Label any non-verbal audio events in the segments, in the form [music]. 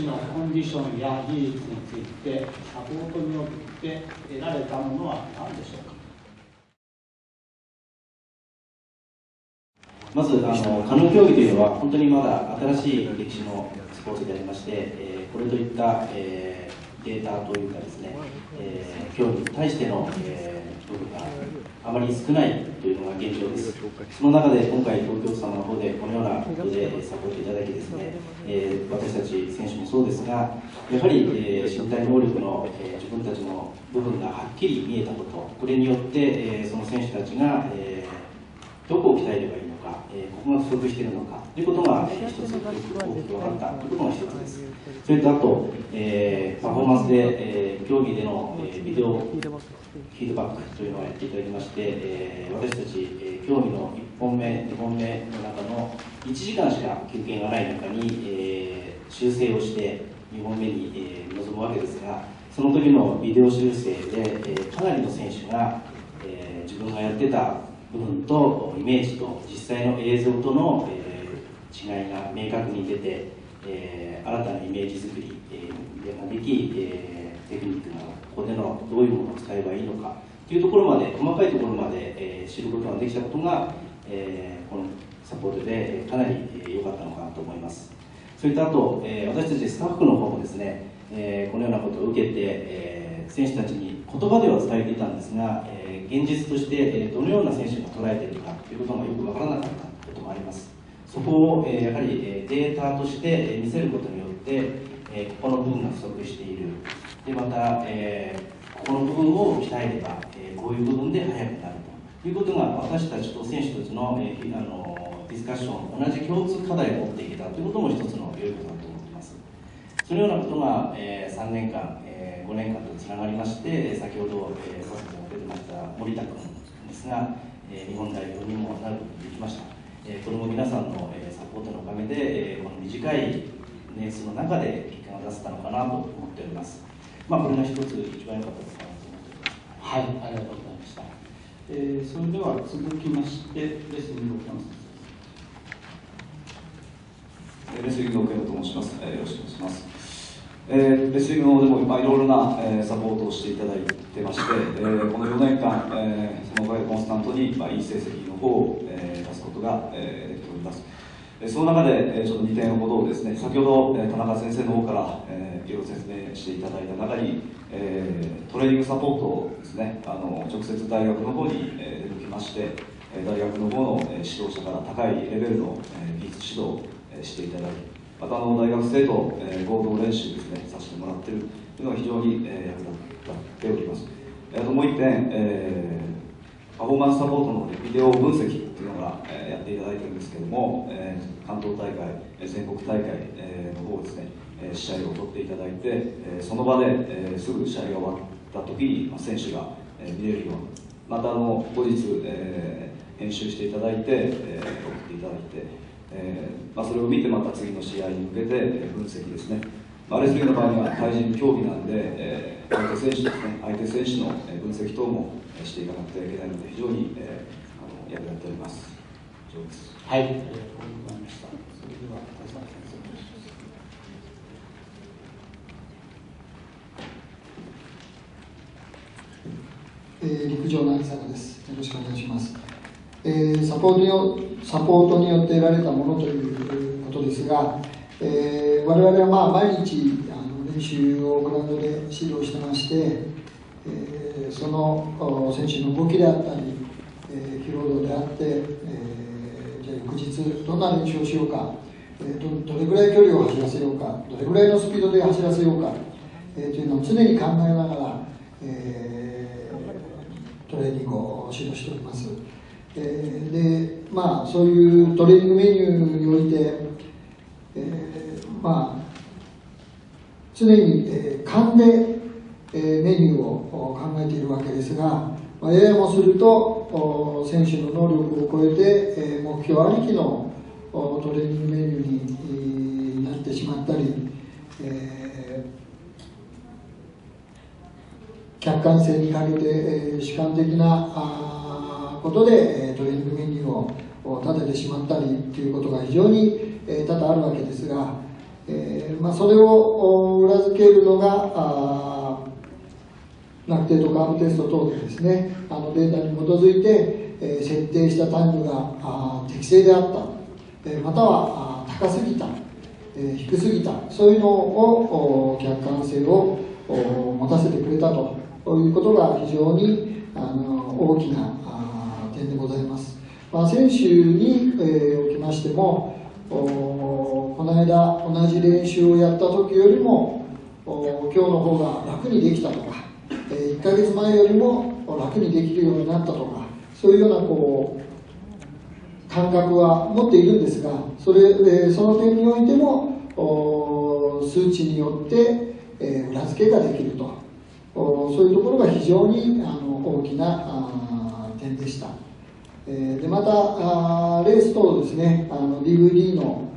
手のコンディションや技術についてサポートによって得られたものは何でしょうか？まずあのカヌー競技というのは本当にまだ新しい歴史のスポーツでありまして、えー、これといった、えー、データというかですね、えー、競技に対しての、えー、部分があまり少ないというのが現状です。その中で今回東京様の方でこのようなことでサポートいただきですね、えー、私たち選手もそうですが、やはり、えー、身体能力の、えー、自分たちの部分がはっきり見えたこと、これによって、えー、その選手たちが、えー、どこを鍛えればいいのか、えー、ここが不足しているのかということが、一つ大きく分かったということが一つです。それとあと、えー、パフォーマンスで、えー、競技での、えー、ビデオフィードバックというのをやっていただきまして、えー、私たち、えー、競技の1本目、2本目の中の1時間しか休憩がない中に、えー、修正をして2本目に、えー、臨むわけですが、その時のビデオ修正で、えー、かなりの選手が、えー、自分がやってた部分とイメージと実際の映像との、えー、違いが明確に出て、えー、新たなイメージ作り、えー、ができ、えー、テクニックがここでのどういうものを使えばいいのかというところまで細かいところまで、えー、知ることができたことが、えー、このサポートでかなり良かったのかなと思います。それとあと、えー、私たちスタッフの方もですね、えー、このようなことを受けて、えー、選手たちに言葉では伝えていたんですが、えー現実として、えどのような選手が捉えているかということがよくわからなかったこともあります。そこを、えやはり、えデータとして見せることによって、えここの部分が不足している。でまた、えここの部分を鍛えれば、えこういう部分で速くなるということが私たちと選手たちの,、えあのディスカッション同じ共通課題を持っていけたということも一つの良いことだと思っています。そのようなことが、え3年間、5年間とつながりまして先ほど、えー、さ出てました森田君ですが、えー、日本代表にもなることができました、えー、これも皆さんの、えー、サポートのおかげで、えー、この短い年数の中で結果が出せたのかなと思っております。まあこれが一つ一番良かったのかなと思っております。はいありがとうございました、えー、それでは続きましてレスリングのレスリングの奥山と申します、えー、よろしくお願いしますえー、レスリングの方でも、まあ、いろいろな、えー、サポートをしていただいてまして、えー、この4年間、えー、そのおかげでコンスタントに、まあ、いい成績の方を、えー、出すことが、えー、できております。えその中で、えー、ちょっと2点ほどですね、先ほど、えー、田中先生の方から、えー、いろいろ説明していただいた中に、えー、トレーニングサポートをですね、あの直接大学の方に、えー、出てきまして、大学の方の、指導者から高いレベルの、技術指導を、していただき、またあの大学生と、えー、合同練習ですねさせてもらっているというのが非常に、えー、役立っております、えー、ともう一点、えー、パフォーマンスサポートのビデオ分析というのが、えー、やっていただいてるんですけれども、えー、関東大会全国大会、えー、の方ですね、えー、試合を取っていただいて、えー、その場で、えー、すぐ試合が終わった時に、まあ、選手が、えー、見れるようにまたあの後日、えー、編集していただいて、えー、送っていただいてえーまあ、それを見てまた次の試合に向けて分析ですね、まあ、レスリングの場合には対人競技なんで、えー、相手選手ですね相手選手の分析等もしていかなくてはいけないので非常に、えー、あの役立っております以上ですはいありがとうございましたそれでは田先生えー、陸上の有坂です。よろしくお願いします。えー、サポートにサポートによって得られたものということですが、えー、我々はまあ毎日あの練習をグラウンドで指導してまして、えー、その選手の動きであったり、えー、疲労度であって、えー、じゃあ翌日どんな練習をしようか、えー、どどれぐらい距離を走らせようかどれぐらいのスピードで走らせようか、えー、というのを常に考えながら、えー、トレーニングを指導しております。えー、でまあそういうトレーニングメニューにおいて、えー、まあ常に、えー、勘で、えー、メニューを考えているわけですが、まあ、ややもすると選手の能力を超えて、えー、目標ありきのトレーニングメニューになってしまったり、えー、客観性に欠けて、えー、主観的なあことで、えトレーニングメニューを立ててしまったりということが非常に、え多々あるわけですが、えまあ、それを裏付けるのがあ楽天とカーブテスト等でですねあのデータに基づいて、え、設定したタイムが適正であった、え、または高すぎた、え、低すぎた。そういうのを客観性を持たせてくれたと。いうことが非常にあの大きな点でございます、まあ、選手に、えー、おきましてもこの間同じ練習をやった時よりも今日の方が楽にできたとかえ1ヶ月前よりも楽にできるようになったとかそういうようなこう感覚は持っているんですがそれえその点においても数値によって、え裏付けができるとそういうところが非常にあの大きな点でした。でまたあレース等ですねあの DVD の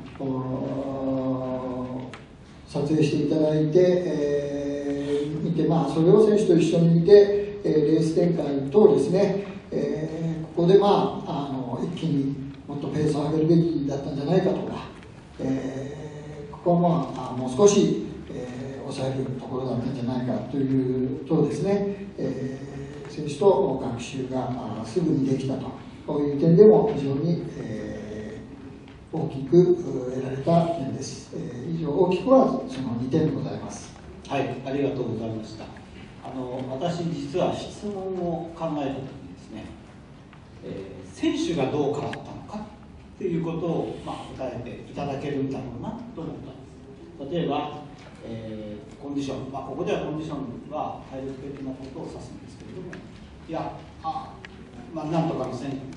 撮影していただいて、えー、見て、まあ、それを選手と一緒に見て、えー、レース展開等ですね、えー、ここで、まあ、あの一気にもっとペースを上げるべきだったんじゃないかとか、えー、ここは、まあ、もう少し、えー、抑えるところだったんじゃないかというとですね、えー、選手と学習がすぐにできたと。こういう点でも非常に、えー、大きく得られた点です、えー、以上大きくはその2点でございます。はいありがとうございました。あの私実は質問を考えた時にですね、えー、選手がどう変わったのかっていうことを、まあ、答えていただけるんだろうなと思ったんです。例えば、えー、コンディション、まあ、ここではコンディションは体力的なことを指すんですけれどもいやあまあ、なんとかの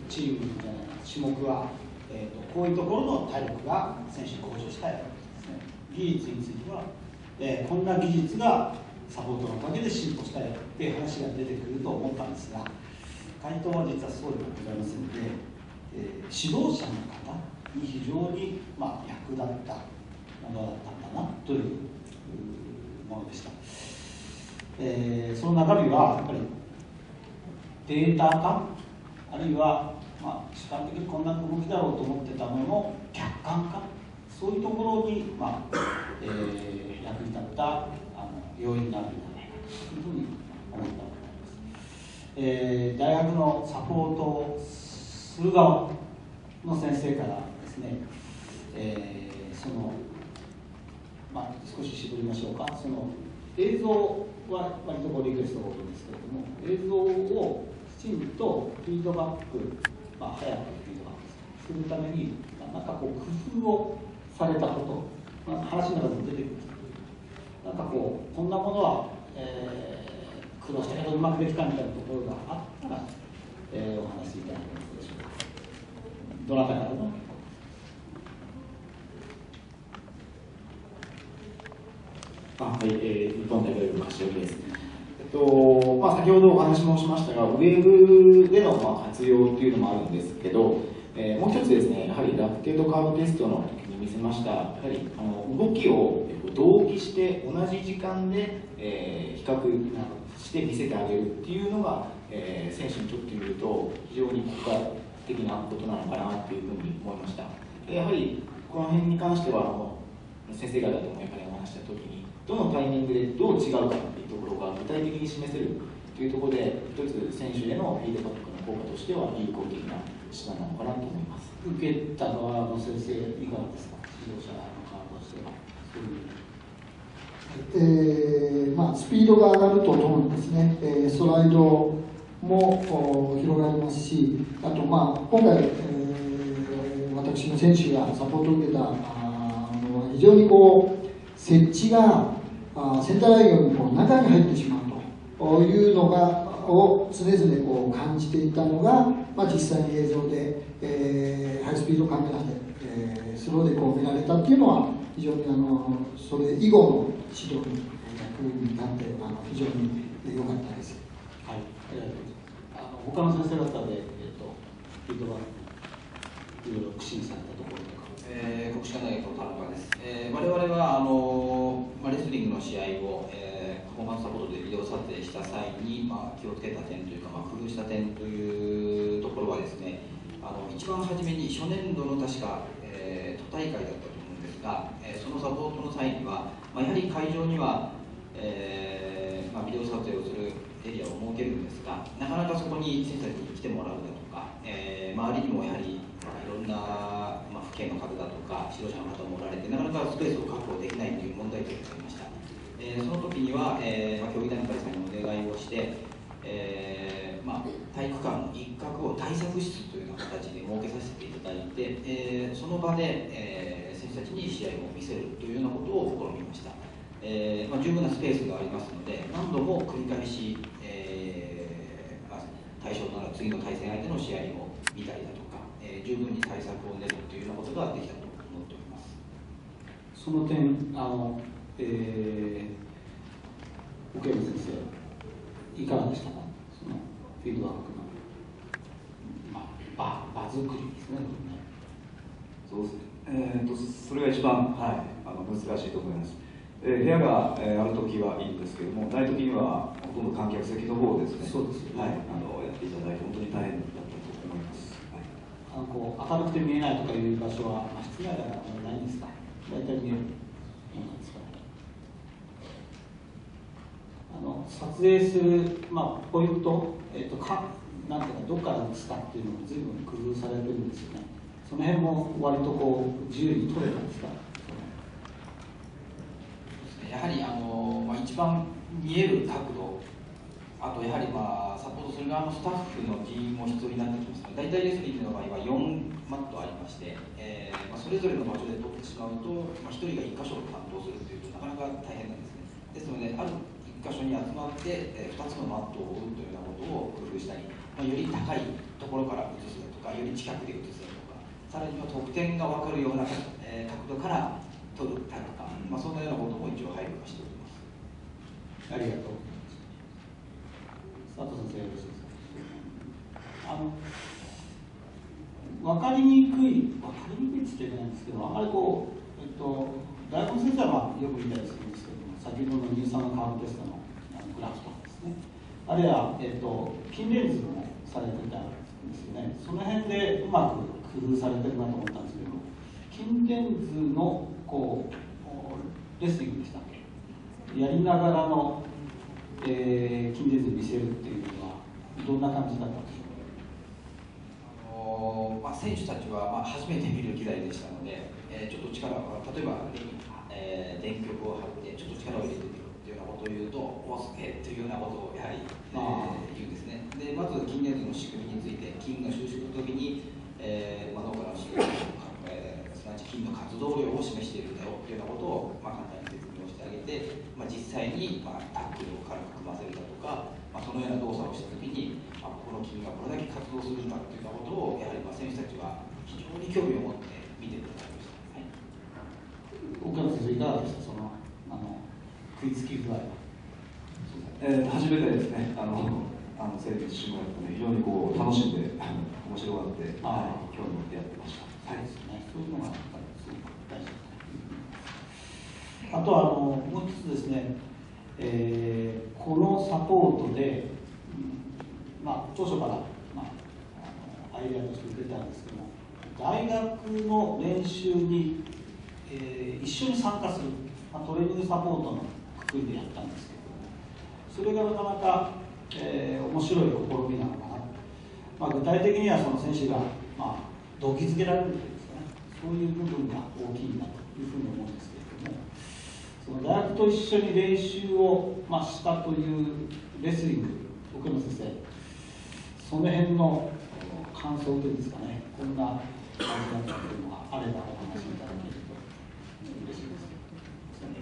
チームじゃない種目は、えーと、こういうところの体力が選手に向上したいわけですね。技術については、えー、こんな技術がサポートのおかげで進歩したよっていう話が出てくると思ったんですが回答は実はそうではございませんで、えー、指導者の方に非常に、まあ、役立ったものだったんだなというものでした、えー、その中身はやっぱりデータ化あるいは、まあ、主観的にこんな動きだろうと思ってたものの客観化。そういうところに、まあえー、役に立ったあの要因になるんじゃないかというふうに思ったわけです、えー、大学のサポートをする側の先生からですね、えー、その、まあ、少し絞りましょうか。その映像は割とリクエストが多いんですけれども映像をきちんとフィードバック、まあ、早くフィードバックするために、まあなんかこう、工夫をされたこと、まあ、話の中でも出てくるんですけどなんかこう、こんなものは、えー、苦労したけどうまくできたみたいなところがあったら、えー、お話しいただけますでしょうか。どなたから？のあはい、えー、日本大学の柏木です。とまあ、先ほどお話もしましたが、ウェブでのまあ活用っていうのもあるんですけど、えー、もう一つですね、やはりラッテとカードテストの時に見せました、やはりあの動きを同期して同じ時間で、えー、比較して見せてあげるっていうのが、えー、選手にとってみると非常に効果的なことなのかなっていうふうに思いました。やはりこの辺に関しては先生方ともやっぱりお話した時にどのタイミングでどう違うかところが具体的に示せるというところで、一つ選手へのフィードバックの効果としては有効的な手段なのかなと思います。受けた側の先生、いかがですか、指導者の側としては。えーまあ、スピードが上がるとともにですね、えー、スライドも広がりますし、あと、まあ、今回、えー、私の選手がサポートを受けたあのは非常にこう設置があセンターラインよりこう中に入ってしまうというのがを常々こう感じていたのが、まあ、実際に映像で、えー、ハイスピードカメラで、えー、スローでこう見られたっていうのは非常にあのそれ以後の指導に役に立ってあの非常に良かったです。はい、あの他の先生方で、えーと、フィードバックいろいろ苦心されたところとか。えー、国士舘大学の田中です。えー、我々はあのまあ、レスリングの試合を、サポートでビデオ撮影した際に、まあ、気をつけた点というか、まあ、工夫した点というところはですねあの一番初めに初年度の確か、えー、都大会だったと思うんですが、えー、そのサポートの際には、まあ、やはり会場には、えーまあ、ビデオ撮影をするエリアを設けるんですがなかなかそこに選手たちに来てもらうだとか、えー、周りにもやはり、いろんな、まあ、府警の方だとか指導者の方もおられてなかなかスペースを確保できないという問題点がありました、えー、その時には、えーまあ、競技団体さんにお願いをして、えーまあ、体育館の一角を対策室というような形で設けさせていただいて、えー、その場で、えー、選手たちに試合を見せるというようなことを試みました、えーまあ、十分なスペースがありますので何度も繰り返しえーまあ対象となる次の対戦相手の試合を見たりだとか、えー、十分に対策を練るというようなことができたと思っております。その点あの、えー、奥山先生いかがでしたか？そのフィードバックの、まあ、場場作りですねそうですね、えーと、それが一番、はい、あの難しいと思います。えー、部屋が、えー、ある時はいいんですけどもない時にはほとんど観客席の方ですねそうです、ね、はい、あのやっていただいて本当に大変だったと思います、はい、あのこう明るくて見えないとかいう場所は、まあ、室内だからないんですか？大体見えるんですかあ撮影する、まあ、ポイント、えーと、かなんていうかどっから映すかっていうのも随分工夫されるんですよね。その辺も割とこう自由に撮れたんですか？やはりあの、まあ、一番見える角度あとやはり、まあ、サポートする側のスタッフの人員も必要になってきますので大体レスリングの場合は4マットありまして、えーまあ、それぞれの場所で取ってしまうと、まあ、1人が1箇所を担当するというとなかなか大変なんですね。ですのである1箇所に集まって、えー、2つのマットを追うというようなことを工夫したり、まあ、より高いところから移すだとかより近くで移すだとかさらには得点が分かるような、えー、角度から取るだとか、まあ、そんなようなことも一応配慮しております。ありがとう。佐藤先生よろしいですか？あの分かりにくい分かりにくいって言ってないんですけどあんまりこう、えっと、大学先生はよく見たりするんですけども先ほどの乳酸のカーブテストのあのグラフとかですね。あるいは、えっと、筋レンズもされてたんですよね。その辺でうまく工夫されてるなと思ったんですけど筋レンズのこうレスリングでしたっけ？やりながらの、えー、筋電図見せるっていうのはどんな感じだったんでしょうあの、まあ、選手たちは、まあ、初めて見る機材でしたので、えー、ちょっと力を例えば、えー、電極を貼ってちょっと力を入れてみるっていうようなことを言うとおすげえっていうようなことをやはり、えー、言うんですね。でまず筋電図の仕組みについて筋が収縮の時に、えーまあ、脳からの刺激すなわち筋の活動量を示しているんだよというようなことを、まあ、簡単に説明をしてあげて、まあ、実際に、まあ、タックルを軽く組ませるだとか、まあ、そのような動作をしたときに、まあ、この筋がこれだけ活動するんだというようなことをやはりまあ選手たちは非常に興味を持って見てくださいました、はい、岡野先生いかがでしたそのあの食いつき具合は、えー、初めてですね。あのあの生物種もやったので非常にこう楽しんで [laughs] 面白がって、はい、興味を持ってやってました。はい、そういうのがやっぱりすごく大事あとはあのもう一つですね、えー、このサポートで、まあ、当初から、まあ、アイデアとして出たんですけども大学の練習に、えー、一緒に参加する、まあ、トレーニングサポートのくくりでやったんですけどもそれがなかなか、えー、面白い試みなのかな、まあ、具体的にはその選手が、まあ動機づけられるというですね。そういう部分が大きいなというふうに思うんですけれどもその大学と一緒に練習を、まあ、したというレスリング奥野先生。その辺の感想というんですかね。こんな感じだったというのがあればお話しいただけると。嬉しいです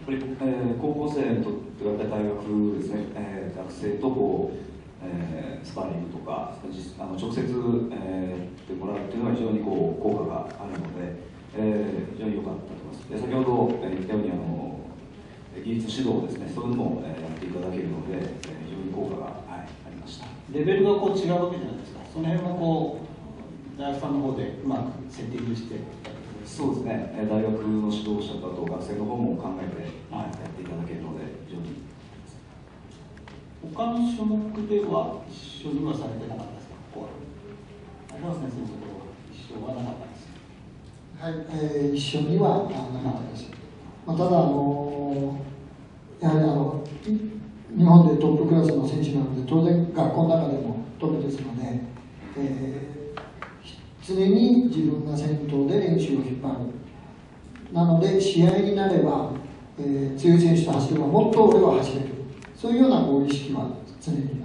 やっぱり、えー、高校生と大学ですね、えー、学生とこうえー、スパリングとかあの直接、えー、てもらうっていうのは非常にこう効果があるので、えー、非常に良かったと思います。で先ほど、えー、言ったようにあの技術指導ですね。そういうのも、えー、やっていただけるので、えー、非常に効果が、はい、ありました。レベルがこう違うわけじゃないですか。その辺もこう大学さんの方でうまくセッティングしてそうですね大学の指導者だと学生の方も考えて、やってい。ただけるので非常に他の種目では一緒にはされてなかったですかここは先生のところは一緒はなかったですははい、えー、一緒にはなかったです、まあ、ただ、あのやはりあの日本でトップクラスの選手なので当然学校の中でもトップですので、えー、常に自分が先頭で練習を引っ張る。なので試合になれば、えー、強い選手と走ればもっと俺は走れる。そういうような意識は常に。